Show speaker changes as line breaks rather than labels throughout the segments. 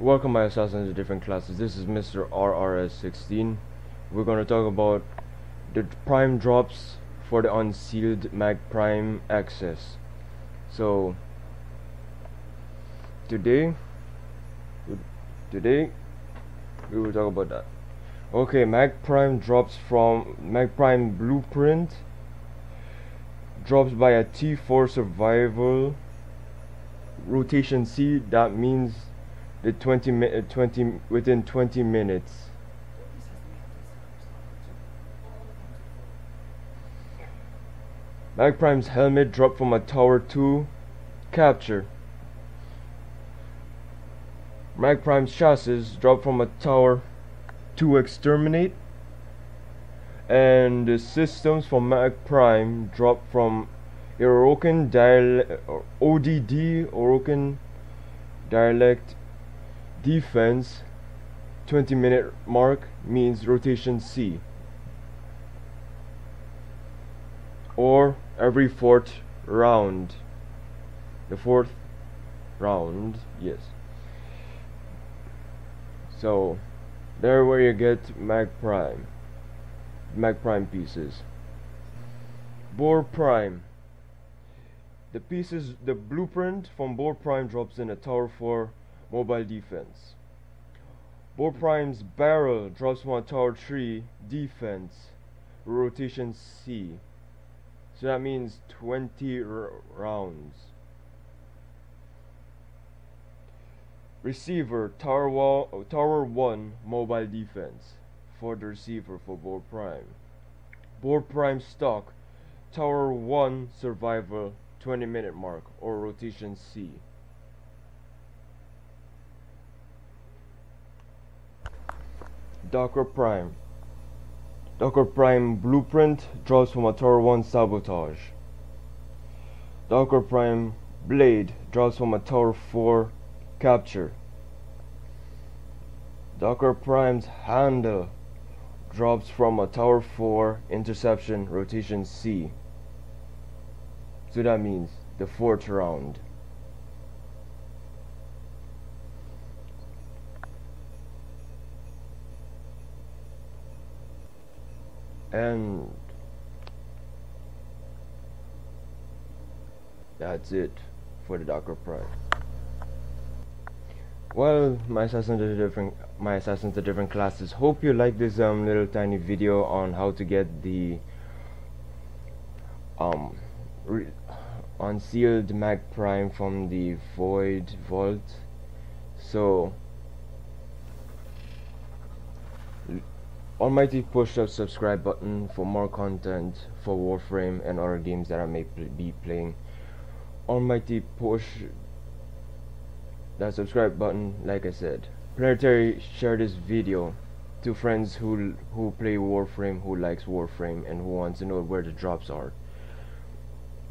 Welcome my assassins to different classes. This is Mr. RRS16. We're gonna talk about the prime drops for the unsealed Mag Prime access. So today today we will talk about that. Okay, Mag Prime drops from Mag Prime Blueprint drops by a T4 survival rotation C. That means the 20 mi- uh, 20 within 20 minutes. Mag Prime's helmet dropped from a tower 2 capture. Mag Prime's chassis dropped from a tower 2 exterminate and the systems for Mag Prime dropped from Orokin dial or ODD Orokin Derelict defense 20 minute mark means rotation C. Or every fourth round. The fourth round yes. So there where you get Mag Prime. Mag Prime pieces. Boar Prime. The pieces the blueprint from Boar Prime drops in a tower 4 mobile defense. Boar Prime's barrel drops from a tower 3 defense. Rotation C. So that means 20 r- rounds receiver tower wall oh, tower 1 mobile defense. For the receiver for Boar Prime. Boar Prime stock tower 1 survival 20 minute mark or rotation C. Dakra Prime. Dakra Prime blueprint drops from a Tower 1 sabotage. Dakra Prime blade drops from a Tower 4 capture. Dakra Prime's handle drops from a Tower 4 interception rotation C. So that means the fourth round. And that's it for the Dakra Prime. Well, my assassins are different. My assassins are different classes. Hope you like this um little tiny video on how to get the um unsealed Mag Prime from the Void Vault. So Almighty push that subscribe button for more content for Warframe and other games that I may pl be playing. Almighty push that subscribe button like I said. Planetary share this video to friends who who play Warframe, who likes Warframe and who wants to know where the drops are.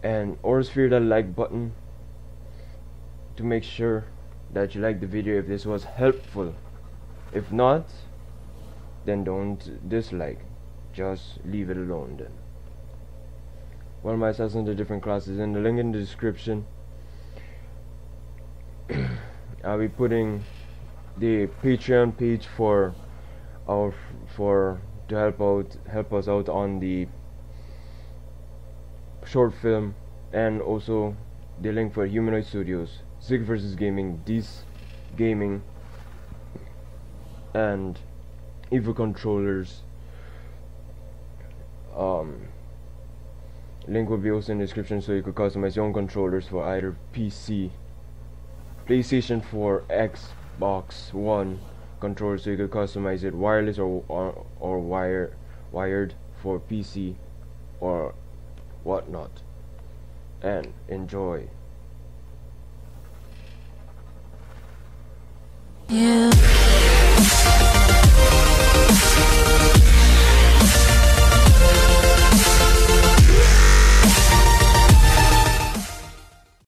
And Aura sphere that like button to make sure that you like the video if this was helpful. If not, then don't dislike just leave it alone then well my assassins are different classes in the link in the description I'll be putting the patreon page for our for to help out help us out on the short film and also the link for humanoid studios zig versus gaming this gaming and Evo controllers. Um, link will be also in the description so you could customize your own controllers for either PC, PlayStation 4, Xbox One controller so you could customize it wireless or or, or wire wired for PC or whatnot. And enjoy.
Yeah.